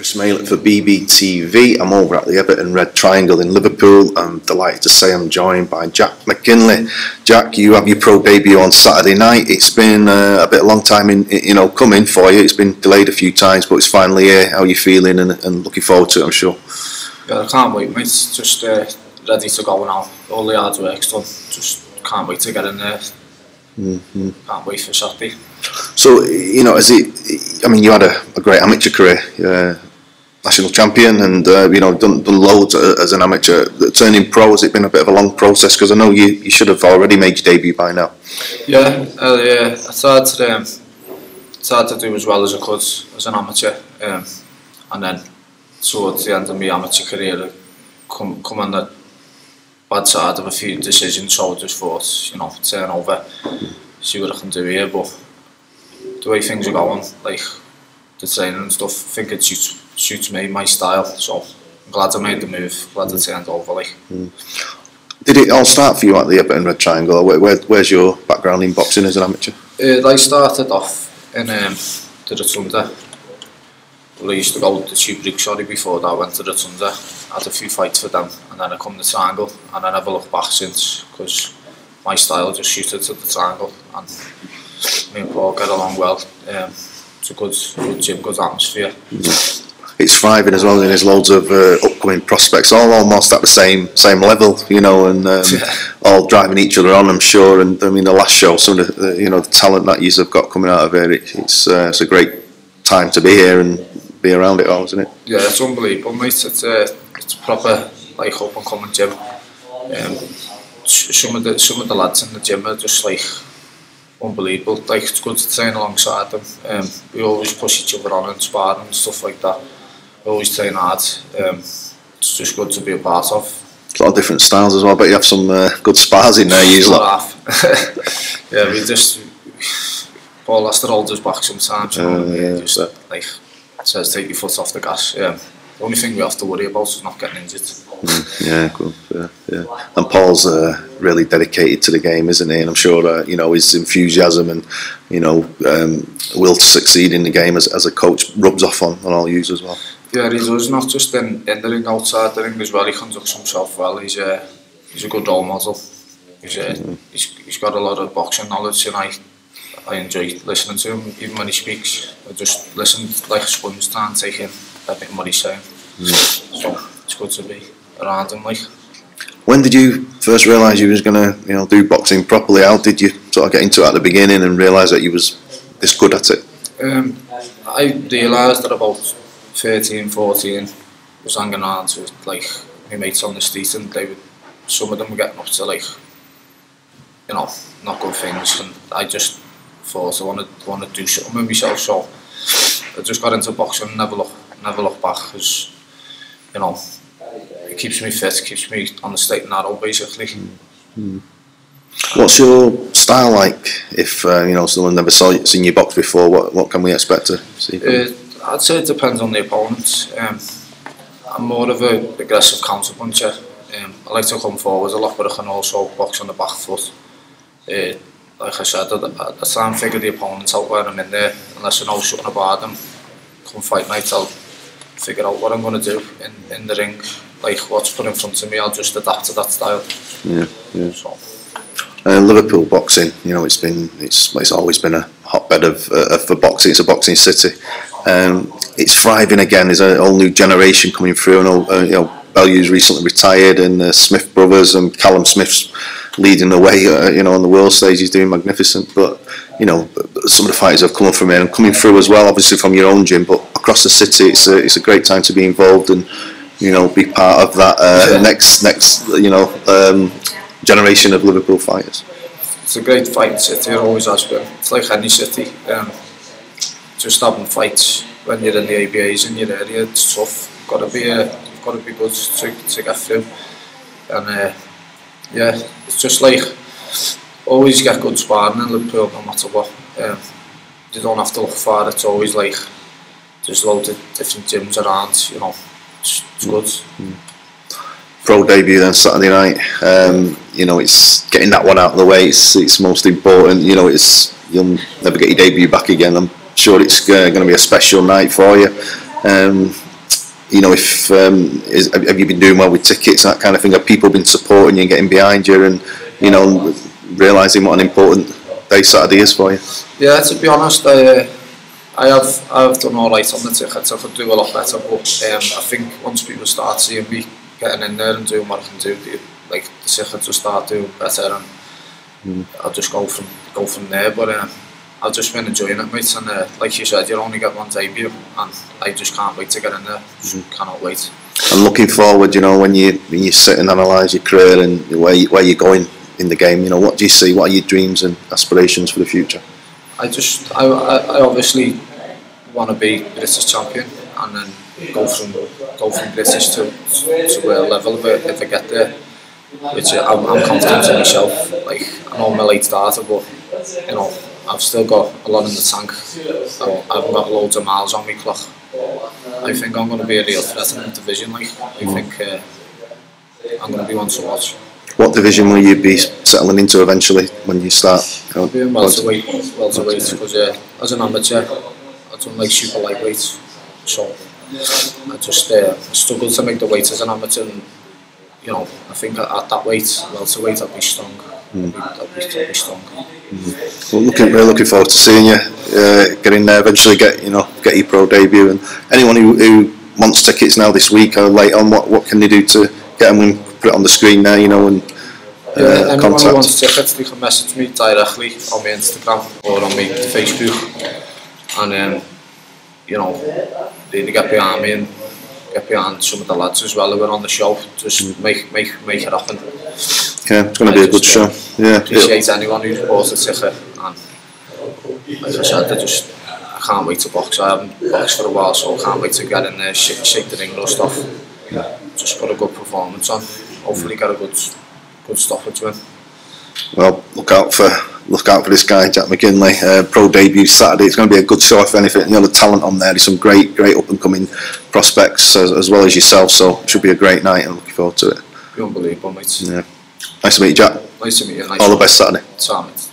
Chris Maylett for BBTV. I'm over at the Everton Red Triangle in Liverpool. I'm delighted to say I'm joined by Jack McKinlay. Jack, you have your pro debut on Saturday night. It's been uh, a bit a long time in you know coming for you. It's been delayed a few times, but it's finally here. How are you feeling and, and looking forward to it? I'm sure. Yeah, I can't wait, mate. Just uh, ready to go now. All the hard work's done. Just can't wait to get in there. Mm-hmm. Can't wait for Saturday. So you know, as it, I mean, you had a, a great amateur career. Uh, national champion and uh, you know done, done loads as an amateur. Turning pro has it been a bit of a long process? Because I know you, you should have already made your debut by now. Yeah, uh, yeah. It's hard to um, it's hard to do as well as I could as an amateur, um, and then towards the end of my amateur career, come come on the bad side of a few decisions. So I just thought, you know, turn over, see what I can do here. But the way things are going, like the training and stuff, I think it suits suits me, my style. So I'm glad I made the move. Glad I mm. turned over. Like. Mm. Did it all start for you at the Everton Red Triangle? Where, where, where's your background in boxing as an amateur? Uh, I started off in um, the Rotunda. Well, I used to go to Tube Rig, sorry, before that. I went to Rotunda, had a few fights for them, and then I come to Triangle, and I never looked back since, because my style just suited to the Triangle, and me and Paul get along well. Um, it's a good, good gym, good atmosphere. Mm -hmm. It's thriving as well, and there's loads of uh, upcoming prospects, all almost at the same same level, you know, and um, yeah. all driving each other on. I'm sure. And I mean, the last show, some of the, the you know the talent that you have got coming out of here, it, it's uh, it's a great time to be here and be around it all, isn't it? Yeah, it's unbelievable, mate. It's uh, it's proper like up and coming gym. Um, some of the some of the lads in the gym are just like unbelievable. Like it's good to train alongside them. Um, we always push each other on and spar and stuff like that always train hard. Um, it's just good to be a part of. A lot of different styles as well, but you have some uh, good spars in there usually. yeah, we just Paul Lester holds us back sometimes. You know, uh, yeah, just like says take your foot off the gas. Yeah. The only thing we have to worry about is not getting injured. Mm, yeah, good. Yeah, yeah. And Paul's uh, really dedicated to the game, isn't he? And I'm sure uh, you know his enthusiasm and you know um, will to succeed in the game as, as a coach rubs off on, on all you as well. Does, not just in, in the ring, outside the ring as well. He conducts himself well. He's a, he's a good role model. He's, a, he's, he's got a lot of boxing knowledge and I, I enjoy listening to him, even when he speaks. I just listen like a sponge and take in everything what he's saying. Mm. So it's good to be around him. Like. When did you first realise you was going to you know, do boxing properly? How did you sort of get into it at the beginning and realise that you was this good at it? Um, I realised that about 13, 14, was hanging on to like my mates on the street and they would, some of them were getting up to like, you know, not good things and I just thought I wanted, wanted to do something with myself so I just got into boxing and never look, never look back because, you know, it keeps me fit, keeps me on the straight and narrow basically. Mm. What's your style like? If uh, you know someone never saw seen you box before, what what can we expect to see? From? Uh, I'd say it depends on the opponent. Um, I'm more of a aggressive counter puncher. Um, I like to come forward a lot, but I can also box on the back foot. Uh, like I said, I, I try and figure the opponent out where I'm in there. Unless I know something about them, come fight night, I'll figure out what I'm going to do in, in the ring. Like what's put in front of me, I'll just adapt to that style. Yeah, yeah. So. Uh, Liverpool boxing, you know, it's been, it's, it's always been a hotbed of, uh, for boxing. It's a boxing city. Um, it's thriving again. There's a whole new generation coming through, and all, uh, you know, Bellew's recently retired, and the Smith brothers and Callum Smith's leading the way. Uh, you know, on the world stage, he's doing magnificent. But you know, some of the fighters have come up from here and coming through as well. Obviously from your own gym, but across the city, it's a it's a great time to be involved and you know be part of that uh, yeah. next next you know um, generation of Liverpool fighters. It's a great fighting city. It always has been. It's like any city. Um, just having fights when you're in the ABAs in your area, it's tough. Got to be, uh, got to be good to, to get through. And uh, yeah, it's just like always get good sparring in Liverpool no matter what. Um, you don't have to look far. It's always like there's loads of different gyms around. You know, it's, it's good. Mm. Pro debut then Saturday night. Um, you know, it's getting that one out of the way. It's it's most important. You know, it's you'll never get your debut back again. I'm sure it's uh, going to be a special night for you. Um, you know, if um, is, have you been doing well with tickets that kind of thing? Have people been supporting you and getting behind you, and you know, realising what an important day Saturday is for you? Yeah, to be honest, I, uh, I have I've done all right on the tickets. I could do a lot better, but um, I think once people start seeing me getting in there and doing what I can do, like the tickets will start doing better, and Mm. I'll just go from go from there. But um, I've just been enjoying it, mate. And uh, like you said, you only get one debut, and I just can't wait to get in there. Just cannot wait. And looking forward, you know, when you when you sit and analyse your career and where you, where you're going in the game, you know, what do you see? What are your dreams and aspirations for the future? I just, I, I, I obviously want to be British champion and then go from go from British to to a level of it if I get there. Which I'm, I'm confident in myself. Like I know I'm a late starter, but you know I've still got a lot in the tank. So I haven't got loads of miles on me clock. I think I'm going to be a real threat in the division. Like I think uh, I'm going to be one to watch. What division will you be settling into eventually when you start? You know, welterweight, welterweight, because uh, as an amateur, I don't like super lightweight, so I just uh, struggled to make the weight as an amateur. And, you know, I think at, at that weight, welterweight, I'd be strong. I'd, be, I'd, be, I'd be strong. Well, looking, we're looking forward to seeing you uh, get in there eventually. Get you know, get your pro debut. And anyone who, who wants tickets now this week or late on, what what can they do to get them and put it on the screen there? You know, and Yeah, uh, anyone who contact. wants tickets, they can message me directly on my Instagram or on my Facebook, and um, you know, they, they get behind me and get behind some of the lads as well who are on the show. Just make make make it happen. Yeah, it's going to be a good show. Yeah, Appreciate anyone who's bought a ticket, and like I said, I just I can't wait to box. I haven't boxed for a while, so I can't wait to get in there, shake, shake the ring dust off. Just put a good performance on. Hopefully, get a good good stoppage win. well, look out for look out for this guy, Jack McKinlay. Uh, pro debut Saturday. It's going to be a good show if anything. You know, the talent on there. There's some great, great up and coming prospects as, as well as yourself. So it should be a great night, and looking forward to it. Be unbelievable, mate. Yeah. Nice to meet you, Jack. Nice to meet you. Nice All the best Saturday. Mate.